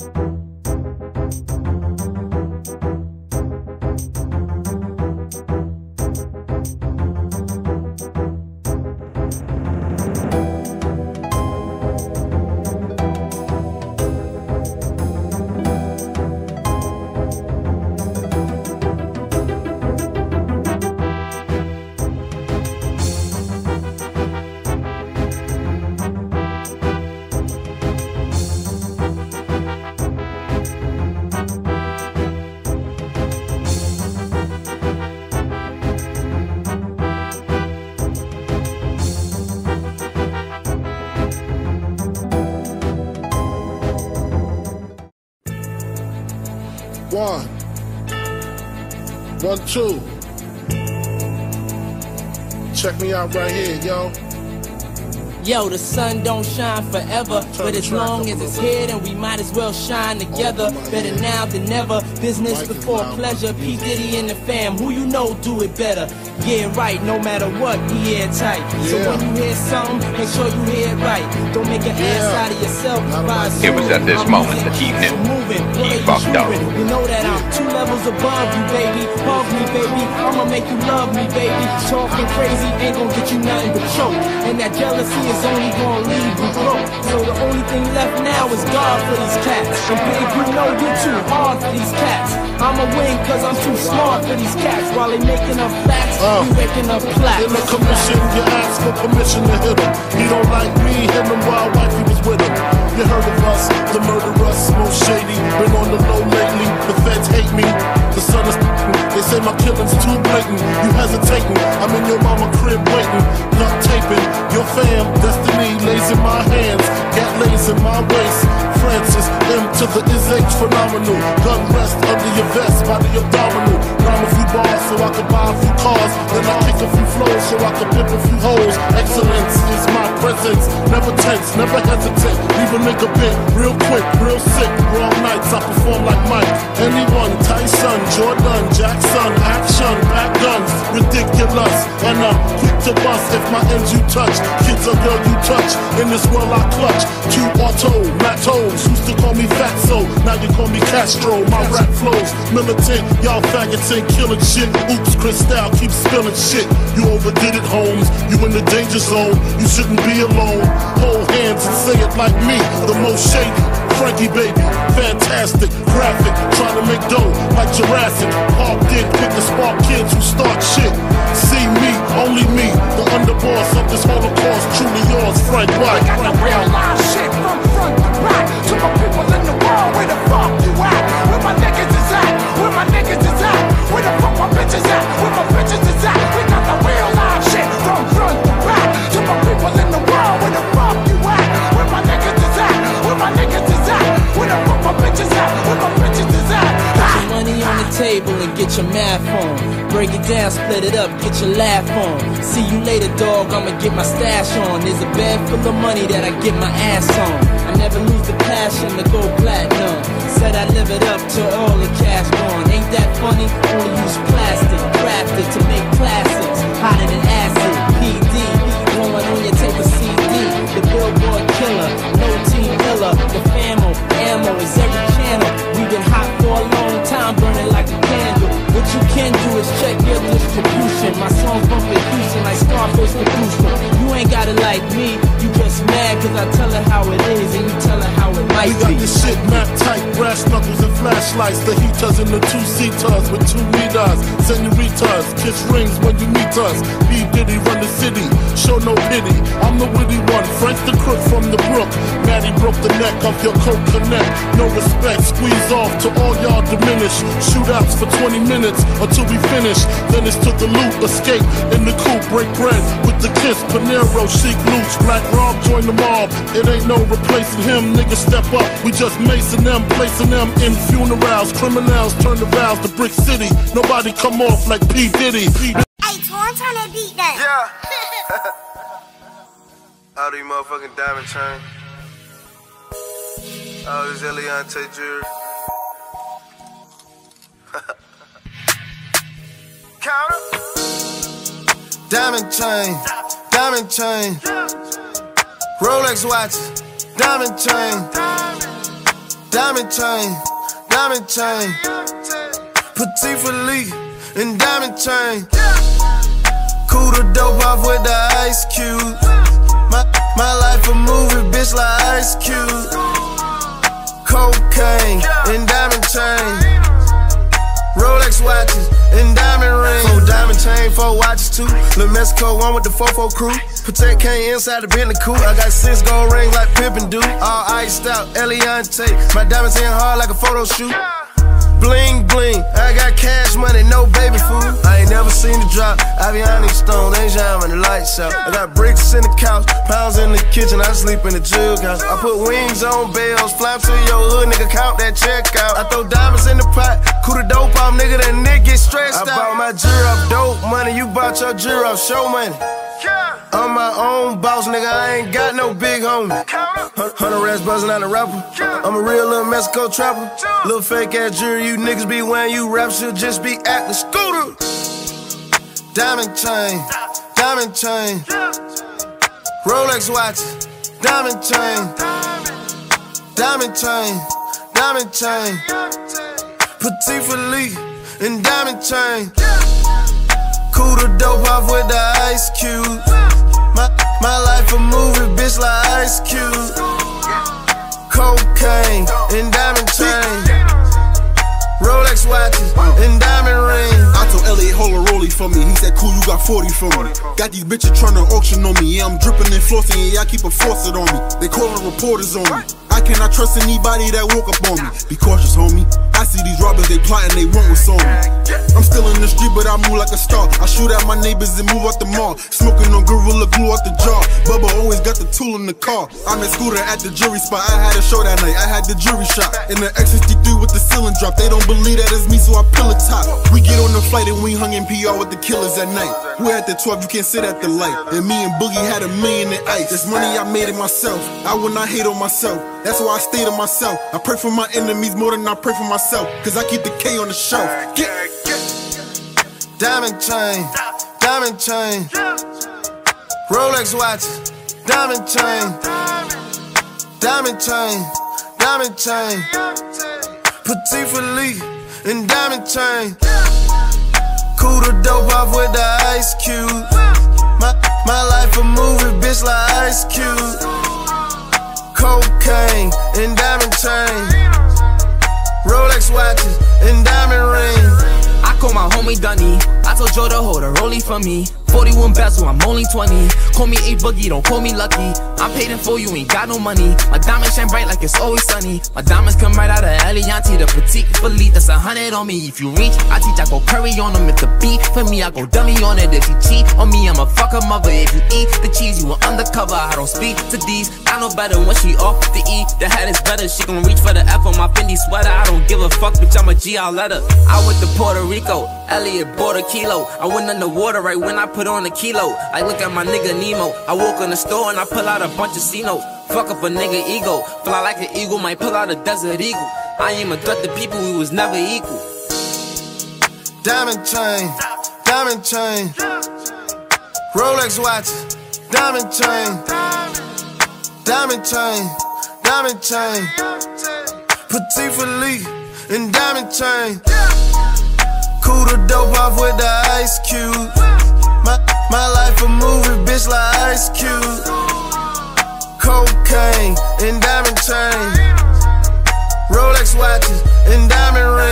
One. One, two. Check me out right here, yo. Yo, the sun don't shine forever, but as long as it's here, then we might as well shine together. Better now than never. Business before pleasure. P Diddy and the fam, who you know do it better. Yeah, right, no matter what, we airtight. So when you hear something, make sure you hear it right. Don't make an ass out of yourself. By It was at this moment I'm that he knew. Moving, He what are you fucked up. You know that I'm two levels above you, baby. Hug me, baby. I'ma make you love me, baby. Talking crazy ain't gonna get you nothing but choke. And that jealousy only gonna leave you broke. So the only thing left now is God for these cats. And big, you know you're too hard for these cats. I'ma win cause I'm too smart for these cats. While they making up facts, Uh. you making up plaques. In the commission, you ask for permission to hit him. He don't like me, hit him while wifey was with him. You heard of us, the murderers, most shady. Been on the low You hesitating, I'm in your mama crib waiting. Not taping, your fam, destiny lays in my hands. got lays in my waist. Francis, M to the is H phenomenal. Gun rest under your vest, body abdominal. Rhyme a few bars so I can buy a few cars. Then I kick a few flows so I can pimp a few hoes. Excellence is my presence. Never tense, never hesitate. Leave a nigga bent real quick, real sick. Wrong nights, I perform like Mike. Anyone, Tyson, Jordan, Jackson, action, back guns, ridiculous. And I'm quick to bust if my ends you touch. Kids or girl you touch. In this world I clutch. Two auto, Matos, used to call me Fatso. Now you call me Castro. My rap flows militant. Y'all faggots ain't killing shit. Oops, Cristal keep spilling shit. You overdid it, Holmes. You in the danger zone. You shouldn't be alone. Hold hands and say it like me. The most shady. Frankie baby, fantastic, graphic, trying to make dough like Jurassic. Park did pick the spark kids who start shit. See me, only me, the underboss of this holocaust, down, split it up, get your laugh on. See you later, dog. I'ma get my stash on. There's a bag full of money that I get my ass on. I never lose the passion to go platinum. Said I live it up till all the cash gone. Ain't that funny? Only use plastic, crafted to make classics. Hotter than acid, PD. Blowing on your tape of CD. The Billboard killer, no team killer. The famo, ammo is every channel. Flashlights. The heaters and the two seaters with two meters. Senoritas, kiss rings when you meet us. P. Diddy run the city, show no pity. I'm the witty one, Frank the crook from the brook. Maddie broke the neck of your coat connect. No respect, squeeze off to all y'all diminish. Shootouts for 20 minutes until we finish. Then it's to the loot, escape in the coupe, break bread with the kiss. Panero, chic loots, Black Rob join the mob. It ain't no replacing him, niggas step up. We just macing them, placing them in funerals. Criminals turn the vows to Brick City. Nobody come off like P. Diddy. P. Hey, Torn, turn that beat down. Yeah. Out of you motherfucking diamond chain. Of this Eliantte jewelry. Count up. Diamond chain, diamond chain, Rolex watches, diamond chain, diamond chain, diamond chain. Patek Philippe and diamond chain. Cool the dope off with the ice cube. My, my life a movie, bitch, like Ice Cube. 24 watches too. Lil Mexico, one with the 4-4 crew. Protect K inside the Bentley coupe. I got six gold rings like Pippen do. All iced out, Eliantte. My diamonds in hard like a photo shoot. Bling bling, I got cash money, no baby food. I ain't never seen the drop. Aviani stone, ain't jamming the lights out. I got bricks in the couch, pounds in the kitchen, I sleep in the jug house. I put wings on bells, fly to your hood, nigga, count that check out. I throw diamonds in the pot, cool the dope off, nigga, that nigga get stressed I out. I bought my jewelry off dope money, you bought your jewelry off show money. I'm my own boss, nigga. I ain't got no big homie. Hundred rats buzzing out a rapper. I'm a real little Mexico trapper. Little fake ass jewelry you niggas be wearing. You rap should just be at the scooter. Diamond chain, diamond chain. Rolex watch, diamond chain. Diamond chain, diamond chain. Patek Philippe and diamond chain. Cool dope off with the ice cube. My, my life a movie, bitch, like Ice Cube. Cocaine and diamond chain. Rolex watches and diamond rings. I told Elliot, hold a rollie for me. He said, cool, you got 40 for me. Got these bitches trying to auction on me. Yeah, I'm dripping and flossing. Yeah, I keep a faucet on me. They calling reporters on me. I cannot trust anybody that walk up on me. Be cautious, homie. I see these robbers, they plotting, they want what's on me. I'm still in the street, but I move like a star. I shoot at my neighbors and move out the mall. Smoking on Gorilla Glue out the jar. Bubba always got the tool in the car. I'm at scooter at the jury spot. I had a show that night. I had the jury shot. In the X63 with the ceiling drop. They don't believe that it's me, so I pill a top. We get on the flight and we hung in PR with the killers at night. We at the 12, you can't sit at the light. And me and Boogie had a million in ice. This money I made it myself. I will not hate on myself. That's why I stay to myself. I pray for my enemies more than I pray for myself. Cause I keep the K on the shelf. Get. get. Diamond chain, diamond chain. Rolex watch, diamond chain. Diamond chain, diamond chain. Patek Philippe and diamond chain. Cool the dope off with the ice cube. My, my life a movie, bitch, like Ice Cube cocaine and diamond chain. Rolex watches and diamond rings. I call my homie Dunny. I told Joe to hold a rollie for me. 41 bezel, I'm only 20. Call me a boogie, don't call me lucky. I'm paid in full, you ain't got no money. My diamonds shine bright like it's always sunny. My diamonds come right out of Eliantte, the Patek Philippe. That's a hundred on me. If you reach, I teach, I go curry on them. If the beat for me, I go dummy on it. If you cheat on me, I'm a fucker mother. If you eat the cheese, you an undercover. I don't speak to these. I know better when she off the E. The head is better, she gon' reach for the F on my Fendi sweater. I don't give a fuck, bitch, I'm a G, I'll let her. I went to Puerto Rico, Elliot bought a kilo. I went underwater right when I put on a kilo. I look at my nigga Nemo. I walk in the store and I pull out a bunch of C notes. Fuck up a nigga ego. Fly like an eagle, might pull out a desert eagle. I am a threat to people, we was never equal. Diamond chain, diamond chain. Rolex watch, diamond chain. Diamond chain, diamond chain. Patek Philippe and diamond chain cool the dope off with the ice cube. My, my life a movie, bitch, like Ice Cube. Cocaine and diamond chain. Rolex watches and diamond rings.